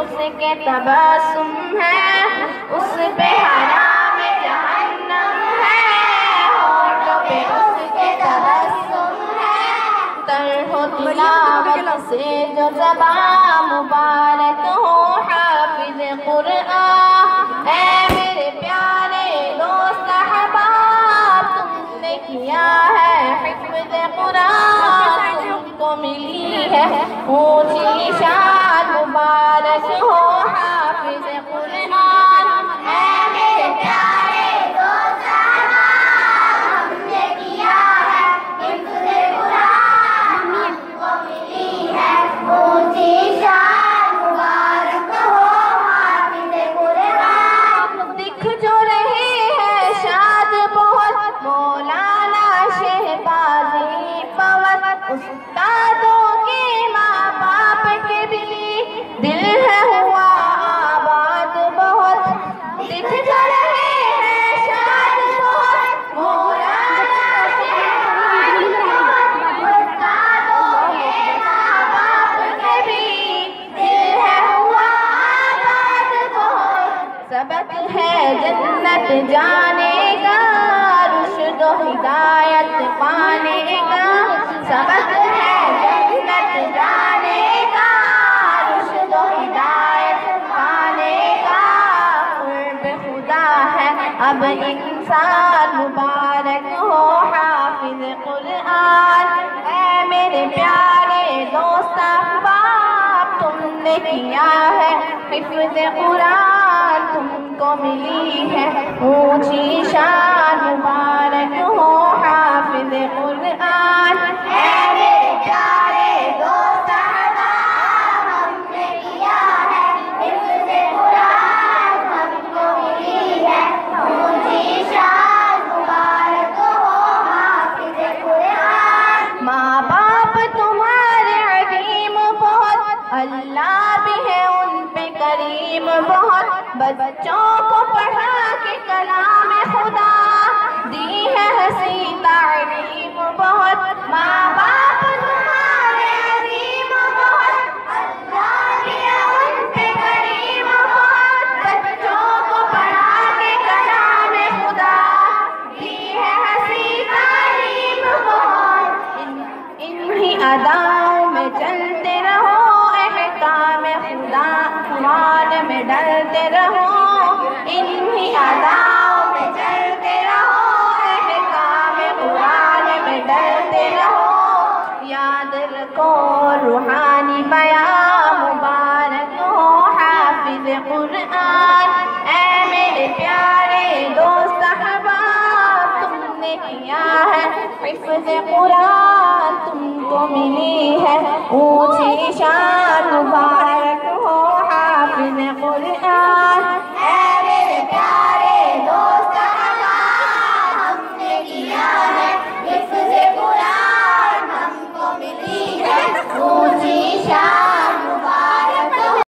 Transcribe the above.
उसके तबासुम है उस पे हराम जहन्नम है होठों पे उसके तबस्सुम है तर हो तिलावत से जो जबा मुबारक हो, हाफिज कुरआन। ऐ मेरे प्यारे दोस्त अहबाब तुमने किया है हिफ्ज कुरान तुमको मिली है ऊँची शान मुबारक हो जन्नत जाने का रुशद हिदायत पाने का। सबक है जाने हिदायत पाने का। खुदा है, अब इंसान मुबारक हो, हाफिज कुरान ऐ मेरे प्यारे दोस्त अहबाब तुमने किया है, हिफ्ज कुरान। बच्चों को पढ़ा के कलाम खुदा। दी है खुदा कुरान में डरते रहो, इन्हीं अदाओं में चलते रहो काम कुरान में डरते रहो। याद रखो रूहानी बयां है। हिफ्ज कुरान तुमको मिली है। ऊँची शान मुबारक हो हाफिज कुरान